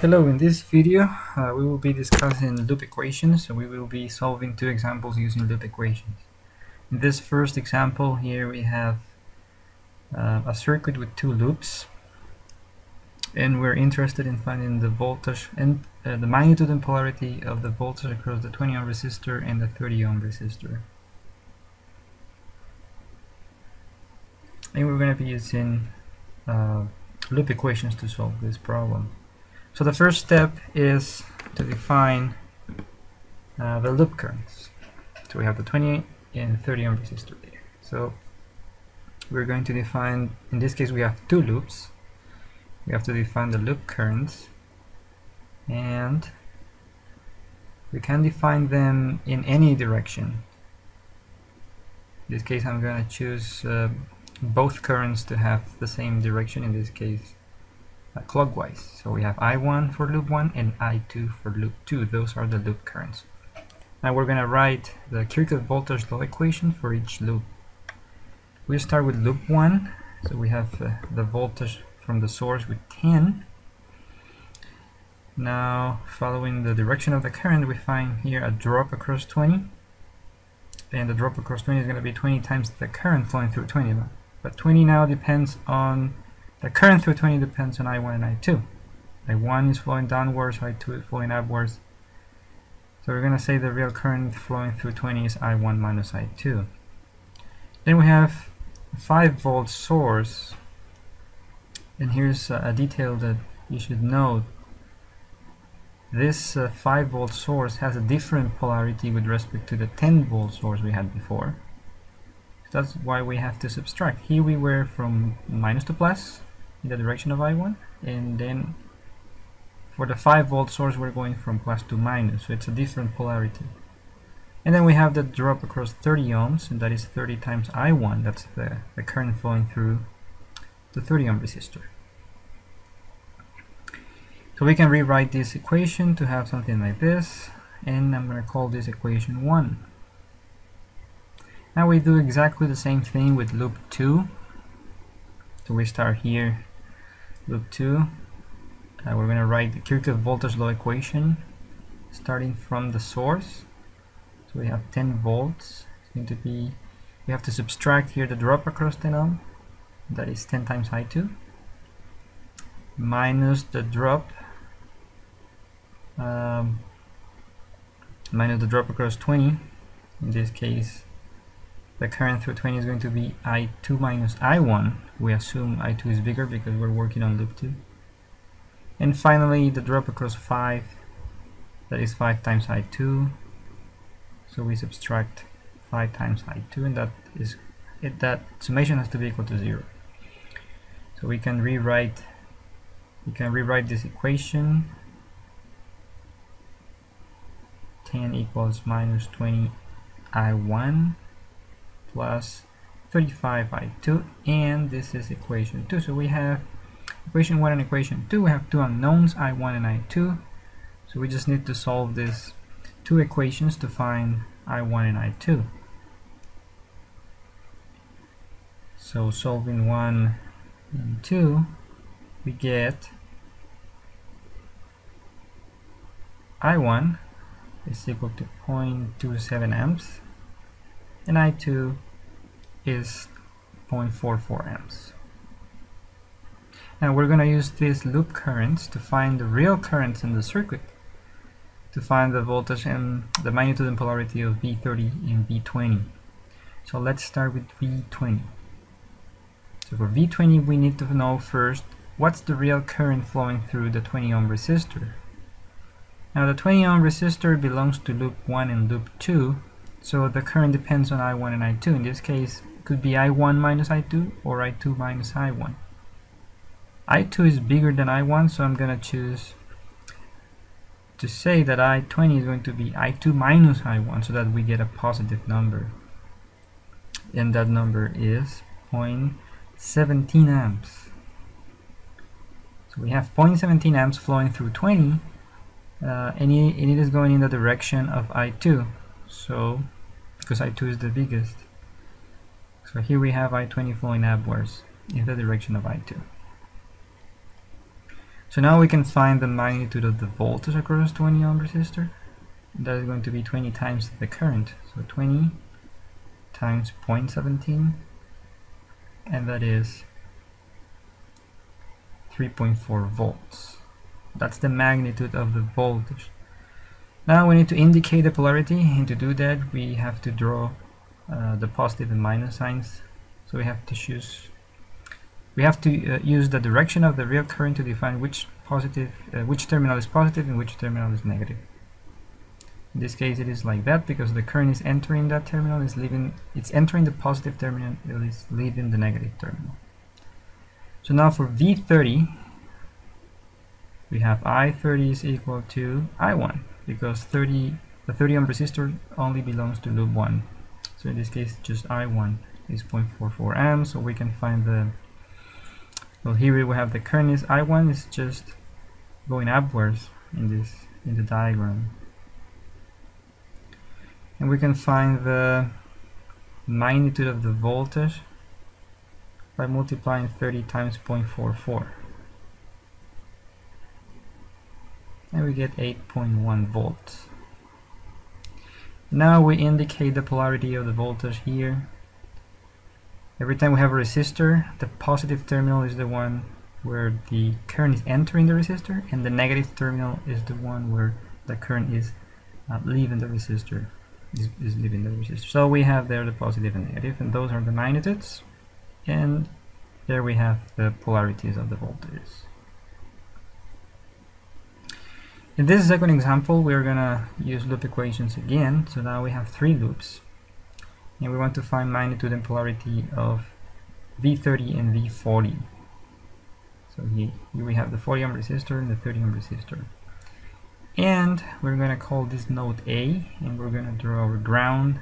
Hello, in this video uh, we will be discussing loop equations, so we will be solving two examples using loop equations. In this first example here we have uh, a circuit with two loops and we're interested in finding the voltage and uh, the magnitude and polarity of the voltage across the 20 ohm resistor and the 30 ohm resistor. And we're going to be using uh, loop equations to solve this problem. So the first step is to define uh, the loop currents. So we have the 20 and 30 ohm resistor there. So we're going to define, in this case we have two loops. We have to define the loop currents and we can define them in any direction. In this case I'm going to choose uh, both currents to have the same direction, in this case clockwise. So we have I1 for loop 1 and I2 for loop 2. Those are the loop currents. Now we're going to write the Kirchhoff voltage law equation for each loop. We start with loop 1. So we have uh, the voltage from the source with 10. Now following the direction of the current we find here a drop across 20 and the drop across 20 is going to be 20 times the current flowing through 20 but 20 now depends on the current through 20 depends on I1 and I2. I1 is flowing downwards, I2 is flowing upwards. So we're going to say the real current flowing through 20 is I1 minus I2. Then we have a 5 volt source. And here's a, detail that you should note. This uh, 5 volt source has a different polarity with respect to the 10 volt source we had before. That's why we have to subtract. Here we were from minus to plus, in the direction of I1 and then for the 5 volt source we're going from plus to minus so it's a different polarity. And then we have the drop across 30 ohms and that is 30 times I1 that's the, the current flowing through the 30 ohm resistor. So we can rewrite this equation to have something like this and I'm going to call this equation 1 now we do exactly the same thing with loop 2 so we start here loop 2 uh, we're going to write the Kirchhoff voltage law equation starting from the source. So we have 10 volts. It's going to be we have to subtract here the drop across 10 ohm that is 10 times I2 minus the drop um, minus the drop across 20 in this case the current through 20 is going to be I2 minus I1 we assume I2 is bigger because we're working on loop 2 and finally the drop across 5 that is 5 times I2 so we subtract 5 times I2 and that is it that summation has to be equal to 0 so we can rewrite we can rewrite this equation. 10 equals minus 20 I1 plus 35i2 and this is equation 2 so we have equation 1 and equation 2 we have two unknowns i1 and i2 so we just need to solve these two equations to find i1 and i2 so solving 1 and 2 we get i1 is equal to 0.27 amps and i2 is 0.44 amps. Now we're going to use these loop currents to find the real currents in the circuit to find the voltage and the magnitude and polarity of V30 and V20. So let's start with V20. So for V20 we need to know first what's the real current flowing through the 20 ohm resistor. Now the 20 ohm resistor belongs to loop 1 and loop 2 so the current depends on I1 and I2. In this case it could be I1 minus I2 or I2 minus I1. I2 is bigger than I1 so I'm gonna choose to say that I20 is going to be I2 minus I1 so that we get a positive number and that number is 0.17 amps so we have 0.17 amps flowing through 20 uh, and, it, and it is going in the direction of I2 so because I2 is the biggest so here we have I-20 flowing upwards in the direction of I2. So now we can find the magnitude of the voltage across 20 ohm resistor. That is going to be 20 times the current. So 20 times 0.17 and that is 3.4 volts. That's the magnitude of the voltage. Now we need to indicate the polarity and to do that we have to draw uh, the positive and minus signs. So we have to choose we have to uh, use the direction of the real current to define which positive uh, which terminal is positive and which terminal is negative. In this case it is like that because the current is entering that terminal is leaving it's entering the positive terminal it is leaving the negative terminal. So now for V30 we have I30 is equal to I1 because 30 the 30 ohm resistor only belongs to loop 1 so in this case just I1 is 0.44 amps so we can find the well here we have the current is I1 is just going upwards in this in the diagram. And we can find the magnitude of the voltage by multiplying 30 times 0.44 and we get 8.1 volts. Now we indicate the polarity of the voltage here. Every time we have a resistor, the positive terminal is the one where the current is entering the resistor and the negative terminal is the one where the current is uh, leaving the resistor is, is leaving the resistor. So we have there the positive and negative and those are the magnitudes and there we have the polarities of the voltages. In this second example, we're gonna use loop equations again. So now we have three loops, and we want to find magnitude and polarity of V30 and V40. So here, we have the 40 ohm resistor and the 30 ohm resistor. And we're gonna call this node A, and we're gonna draw our ground,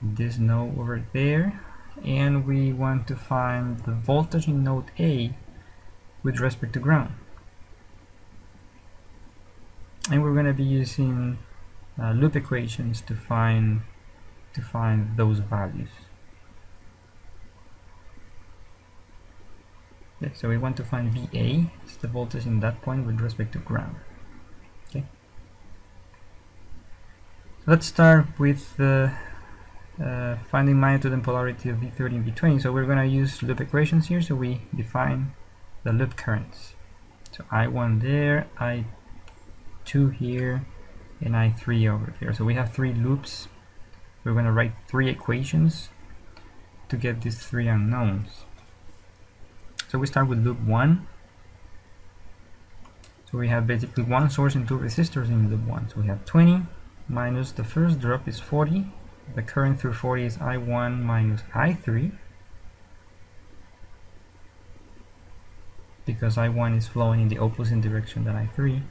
this node over there, and we want to find the voltage in node A with respect to ground and we're going to be using uh, loop equations to find to find those values. Okay, so we want to find VA, it's the voltage in that point with respect to ground. Okay. Let's start with the uh, finding magnitude and polarity of V30 and V20. So we're going to use loop equations here. So we define the loop currents. So I1 there, I 2 here and I3 over there. So we have three loops. We're going to write three equations to get these three unknowns. So we start with loop 1. So we have basically one source and two resistors in loop 1. So we have 20 minus the first drop is 40. The current through 40 is I1 minus I3. Because I1 is flowing in the opposite direction than I3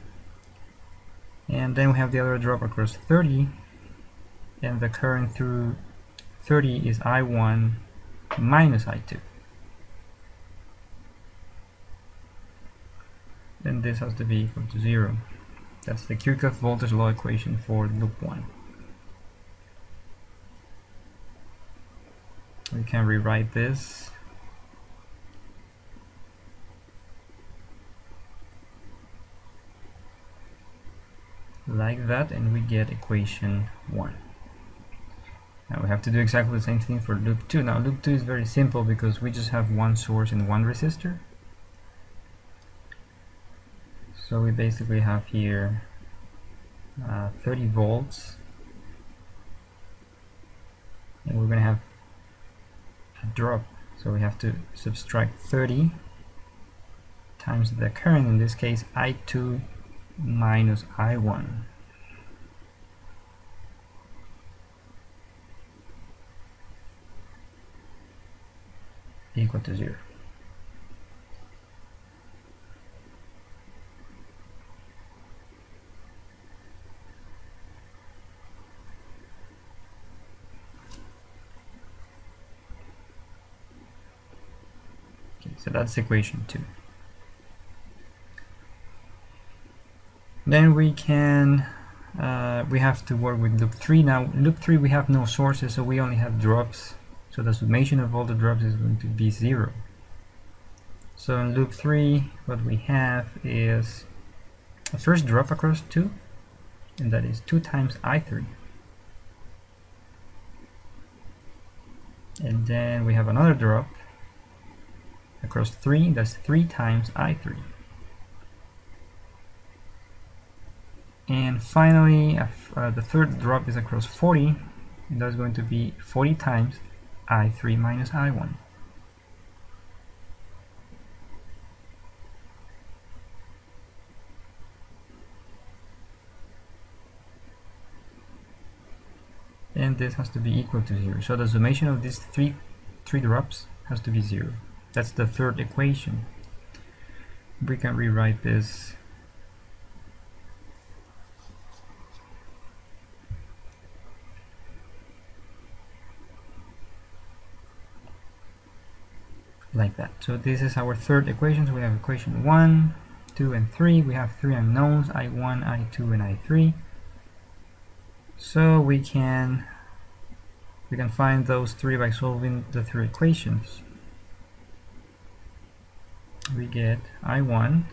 and then we have the other drop across 30 and the current through 30 is I1 minus I2 then this has to be equal to 0 that's the Kirchhoff voltage law equation for loop 1 we can rewrite this like that and we get equation 1 now we have to do exactly the same thing for loop 2 now loop 2 is very simple because we just have one source and one resistor. So we basically have here uh, 30 volts. And we're gonna have a drop. So we have to subtract 30 times the current. In this case I2 minus I1 equal to 0. Okay, so that's equation 2. Then we can uh, we have to work with loop 3 now loop 3 we have no sources so we only have drops so the summation of all the drops is going to be 0 So in loop 3, what we have is a first drop across 2, and that is 2 times I3. And then we have another drop across 3, that's 3 times I3. And finally, uh, the third drop is across 40, and that's going to be 40 times I3 minus I1. and this has to be equal to zero. So the summation of these three three drops has to be zero. That's the third equation. We can rewrite this like that. So this is our third equation. So we have equation 1, 2, and 3. We have three unknowns, I1, I2, and I3. So we can we can find those three by solving the three equations. We get I1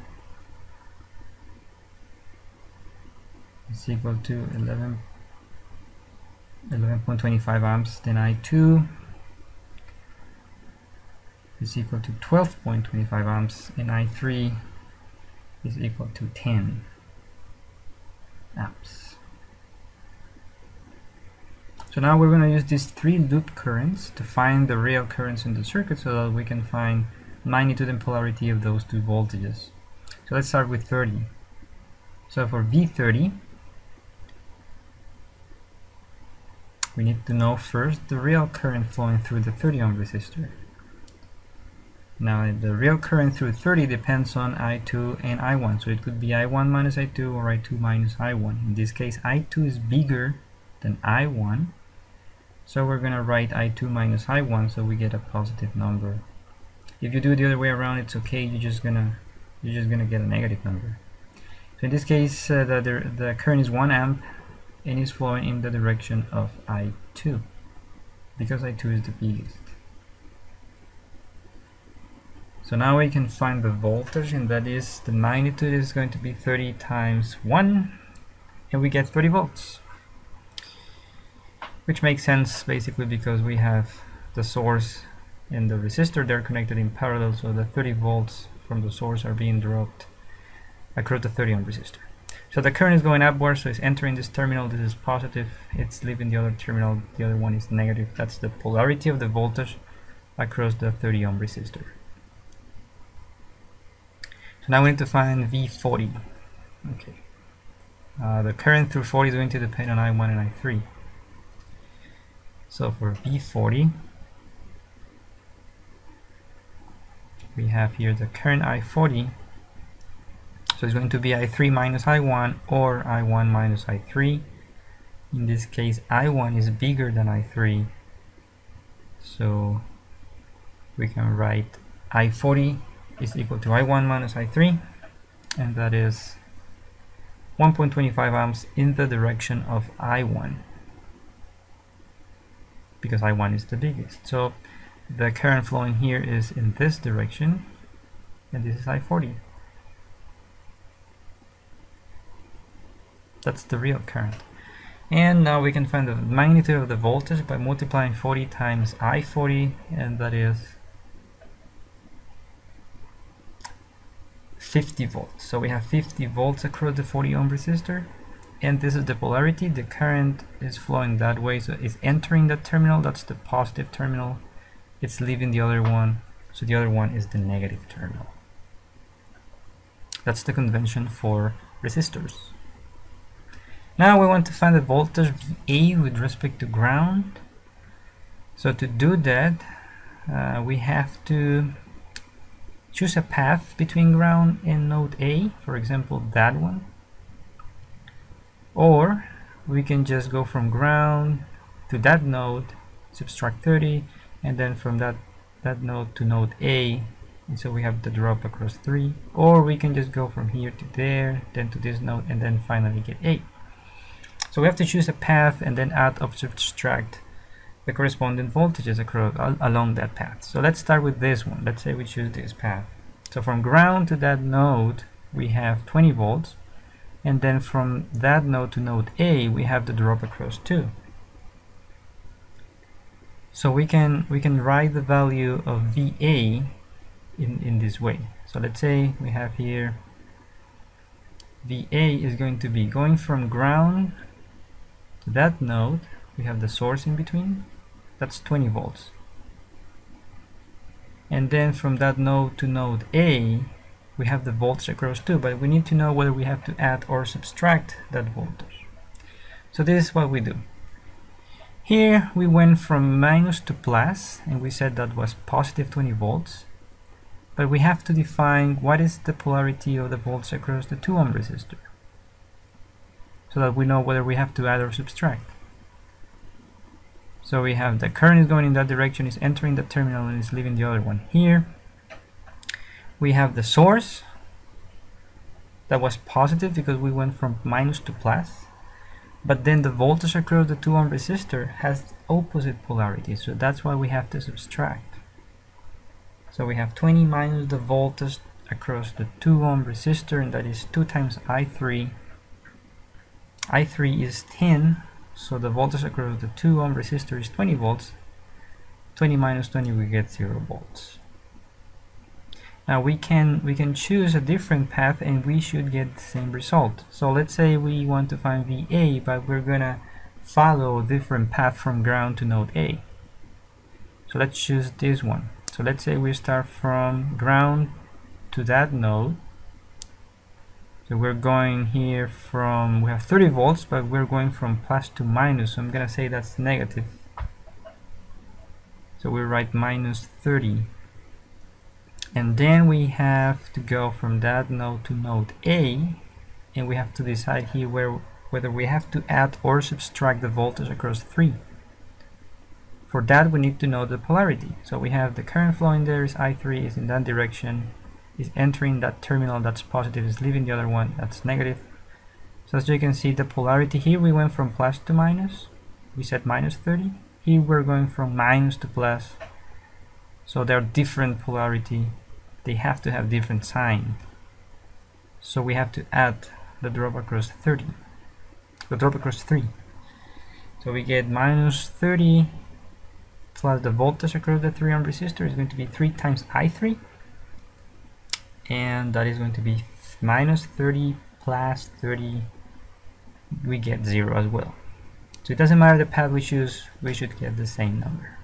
is equal to 11 11.25 amps then I2 is equal to 12.25 amps and I3 is equal to 10 amps so now we're going to use these three loop currents to find the real currents in the circuit so that we can find magnitude and polarity of those two voltages. So let's start with 30. So for V30, we need to know first the real current flowing through the 30 ohm resistor. Now the real current through 30 depends on I2 and I1, so it could be I1 minus I2 or I2 minus I1. In this case I2 is bigger than I1, so we're going to write I2 minus I1 so we get a positive number. If you do it the other way around, it's okay. You're just gonna you're just gonna get a negative number. So in this case, uh, the, the current is 1 amp and is flowing in the direction of I2 because I2 is the biggest. So now we can find the voltage and that is the magnitude is going to be 30 times 1 and we get 30 volts. Which makes sense basically because we have the source and the resistor they're connected in parallel so the 30 volts from the source are being dropped across the 30 ohm resistor. So the current is going upwards so it's entering this terminal this is positive it's leaving the other terminal the other one is negative. That's the polarity of the voltage across the 30 ohm resistor so now we need to find V40 okay uh, the current through 40 is going to depend on I1 and I3 so for V40, we have here the current I40. So it's going to be I3 minus I1 or I1 minus I3. In this case, I1 is bigger than I3. So we can write I40 is equal to I1 minus I3 and that is 1.25 amps in the direction of I1 because I1 is the biggest. So the current flowing here is in this direction and this is I40. That's the real current. And now we can find the magnitude of the voltage by multiplying 40 times I40 and that is 50 volts. So we have 50 volts across the 40 ohm resistor and this is the polarity. The current is flowing that way so it's entering that terminal. That's the positive terminal. It's leaving the other one so the other one is the negative terminal. That's the convention for resistors. Now we want to find the voltage VA with respect to ground. So to do that uh, we have to choose a path between ground and node A for example that one. Or we can just go from ground to that node subtract 30 and then from that that node to node A. And so we have the drop across 3 or we can just go from here to there then to this node and then finally get A. So we have to choose a path and then add or subtract the corresponding voltages across along that path so let's start with this one let's say we choose this path So from ground to that node, we have 20 volts. And then from that node to node A, we have the drop across 2. So we can we can write the value of VA in, in this way. So let's say we have here VA is going to be going from ground to that node. We have the source in between. That's 20 volts. And then from that node to node A, we have the voltage across two, but we need to know whether we have to add or subtract that voltage. So this is what we do. Here we went from minus to plus and we said that was positive 20 volts. But we have to define what is the polarity of the volts across the 2 ohm resistor. So that we know whether we have to add or subtract. So we have the current is going in that direction, is entering the terminal and is leaving the other one. Here. We have the source. That was positive because we went from minus to plus. But then the voltage across the 2 ohm resistor has opposite polarity so that's why we have to subtract. So we have 20 minus the voltage across the 2 ohm resistor and that is 2 times i3 i3 is 10 so the voltage across the 2 ohm resistor is 20 volts. 20 minus 20 we get 0 volts. Now we can we can choose a different path and we should get the same result. So let's say we want to find VA but we're gonna follow a different path from ground to node A. So let's choose this one. So let's say we start from ground to that node so we're going here from we have 30 volts but we're going from plus to minus. So I'm gonna say that's negative. So we write minus 30 and then we have to go from that node to node A and we have to decide here where whether we have to add or subtract the voltage across 3 for that we need to know the polarity. So we have the current flowing there is I3 is in that direction is entering that terminal that's positive is leaving the other one that's negative. So as you can see the polarity here we went from plus to minus. We said minus 30 here we're going from minus to plus. So they're different polarity. They have to have different sign. So we have to add the drop across 30 the drop across 3 so we get minus 30 plus the voltage across the 3 ohm resistor is going to be 3 times I3 and that is going to be minus 30 plus 30 we get 0 as well. So it doesn't matter the path we choose we should get the same number